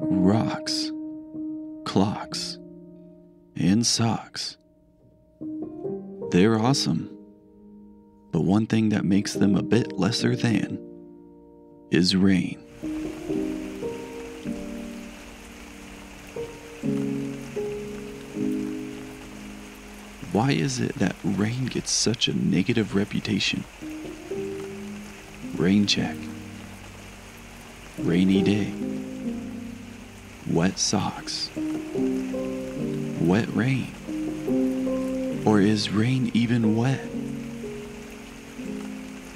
rocks, clocks, and socks. They're awesome. But one thing that makes them a bit lesser than is rain. Why is it that rain gets such a negative reputation? Rain check. Rainy day. Wet socks. Wet rain. Or is rain even wet?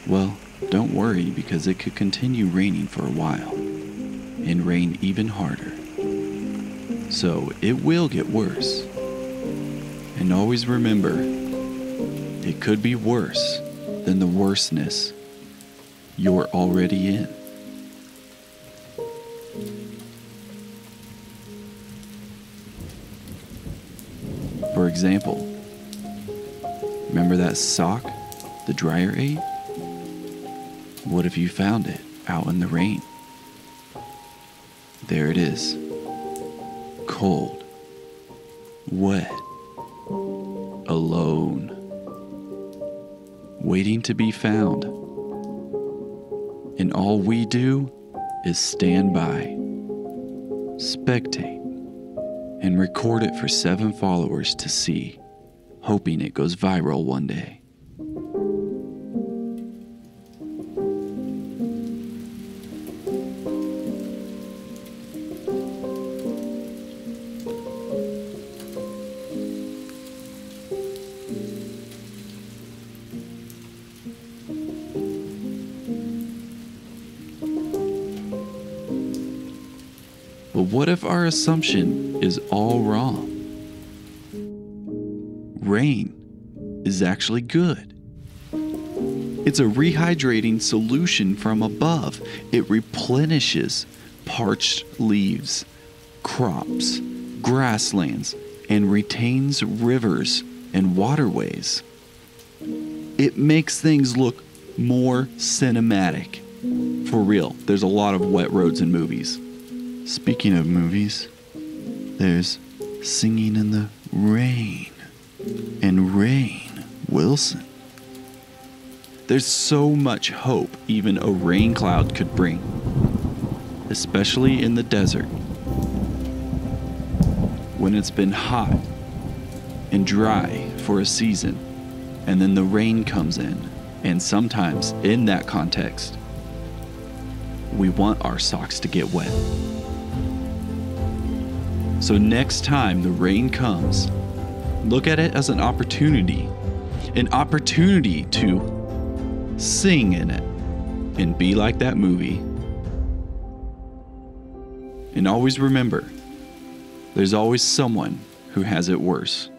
Well, don't worry because it could continue raining for a while and rain even harder. So it will get worse. And always remember, it could be worse than the worstness you're already in. Example, remember that sock the dryer ate? What if you found it out in the rain? There it is. Cold. Wet. Alone. Waiting to be found. And all we do is stand by, spectate, and record it for seven followers to see, hoping it goes viral one day. But what if our assumption is all wrong? Rain is actually good. It's a rehydrating solution from above. It replenishes parched leaves, crops, grasslands, and retains rivers and waterways. It makes things look more cinematic. For real, there's a lot of wet roads in movies. Speaking of movies, there's Singing in the Rain and Rainn Wilson. There's so much hope even a rain cloud could bring, especially in the desert. When it's been hot and dry for a season, and then the rain comes in, and sometimes in that context, we want our socks to get wet. So, next time the rain comes, look at it as an opportunity an opportunity to sing in it and be like that movie. And always remember there's always someone who has it worse.